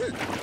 Huh.